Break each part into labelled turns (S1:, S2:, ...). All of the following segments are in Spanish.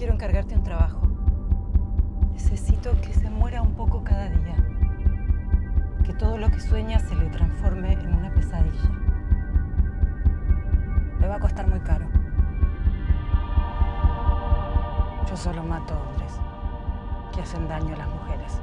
S1: quiero encargarte un trabajo. Necesito que se muera un poco cada día. Que todo lo que sueña se le transforme en una pesadilla.
S2: Le va a costar muy caro. Yo solo mato hombres que hacen daño a las mujeres.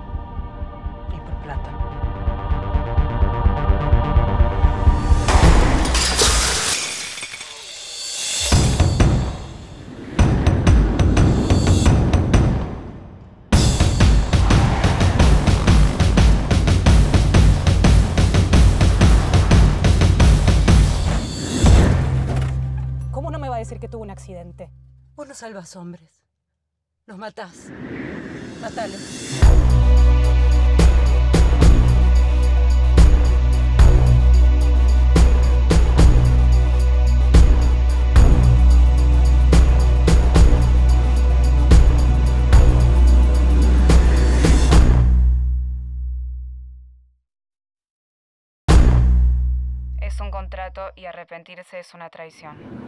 S2: A decir que tuvo un accidente?
S1: Vos no salvas hombres. Los matás. Matalos.
S3: Es un contrato y arrepentirse es una traición.